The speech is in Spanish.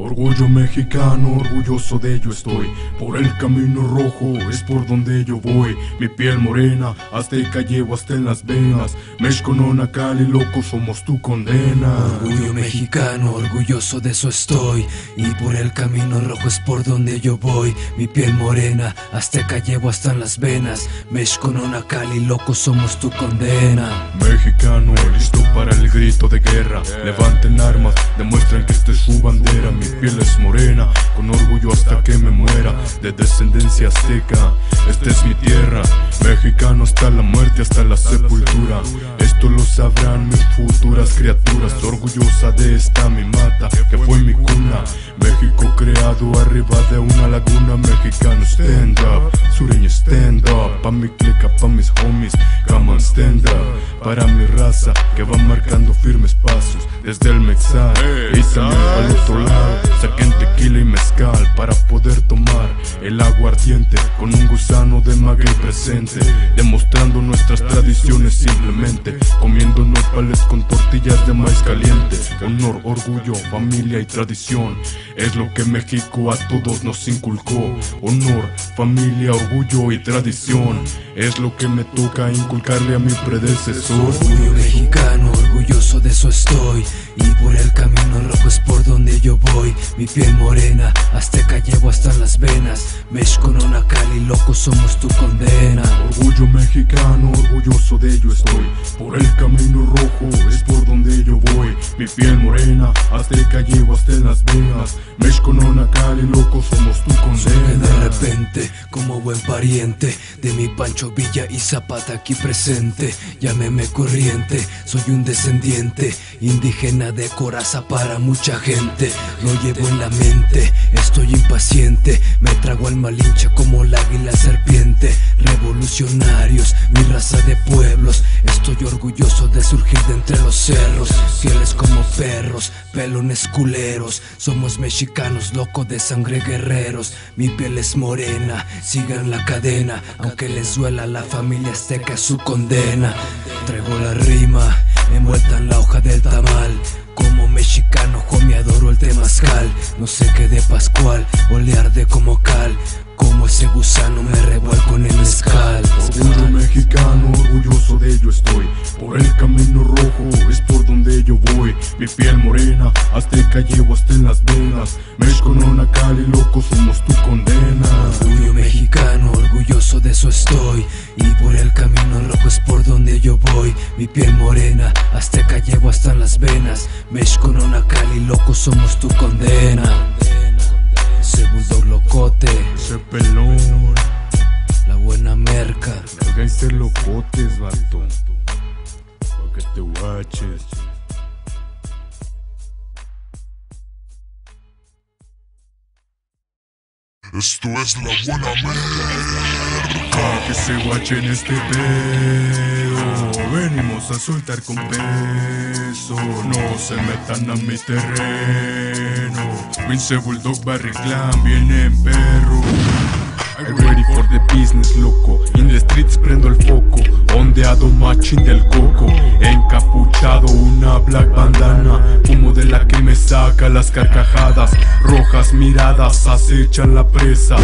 Orgullo mexicano, orgulloso de ello estoy. Por el camino rojo es por donde yo voy. Mi piel morena, azteca llevo hasta en las venas. Mexconona, Cali, loco, somos tu condena. Orgullo mexicano, orgulloso de eso estoy. Y por el camino rojo es por donde yo voy. Mi piel morena, azteca llevo hasta en las venas. Mexconona, Cali, loco, somos tu condena. Mexicano, listo para el grito de guerra. Levanten armas, demuestren que esta es su bandera. Mi piel es morena, con orgullo hasta que me muera. De descendencia azteca, esta es mi tierra. Mexicano hasta la muerte, hasta la sepultura. Esto lo sabrán mis futuras criaturas. Orgullosa de esta mi mata, que fue mi cuna. México creado arriba de una laguna. Mexicano stand up, sureño stand up. Pa' mi clica, pa' mis homies, come on stand up. Para mi raza que va marcando firmes pasos desde el mexal y también al otro lado. Saquen tequila y mezcal para poder tomar el aguardiente con un gusano de maguey presente, demostrando nuestras tradiciones simplemente, comiendo nopales con tortillas de maíz caliente. Honor, orgullo, familia y tradición es lo que México a todos nos inculcó. Honor, familia, orgullo y tradición es lo que me toca inculcarle a mi predecesor. Orgullo mexicano, orgulloso de eso estoy. Mi piel morena, azteca llevo hasta las venas. Mexconona, Cali, loco, somos tu condena. Orgullo mexicano, orgulloso de ello estoy. Por el camino rojo es por donde yo voy. Mi piel morena, azteca llevo hasta las venas. Mexconona, Cali, loco, somos tu condena. Repente, como buen pariente de mi Pancho Villa y Zapata aquí presente, llámeme corriente, soy un descendiente indígena de coraza para mucha gente. Lo llevo en la mente, estoy impaciente, me trago al malinche como el águila serpiente. Revolucionarios, mi raza de pueblos, estoy orgulloso de surgir de entre los cerros, fieles como perros, pelones culeros, somos mexicanos, loco de sangre guerreros, mi piel es morena, sigan la cadena, aunque les duela la familia azteca su condena. Traigo la rima, envuelta en la hoja del tamal. Como mexicano, homie, adoro el temazcal. No sé qué de Pascual, olear de como cal. Como ese gusano me revuelco en el mezcal. Orgullo mexicano, Mi piel morena, azteca llevo hasta en las venas. Mexconona, Cali, loco, somos tu condena. Orgullo mexicano, orgulloso de eso estoy. Y por el camino rojo es por donde yo voy. Mi piel morena, azteca llevo hasta en las venas. Mexconona, Cali, loco, somos tu condena. Ese bulldog locote, Ese pelón, la buena merca. gangster locotes, vato. Pa' que te guaches. Esto es la buena merca. Que se guachen este pedo. Venimos a soltar con peso. No se metan a mi terreno. Vince Bulldog Barry Clan vienen perro. I'm ready for the business, loco. In the streets prendo el foco. Ondeado machín del coco. Encapuchado una black bandana. Las carcajadas. Rojas miradas acechan la presa.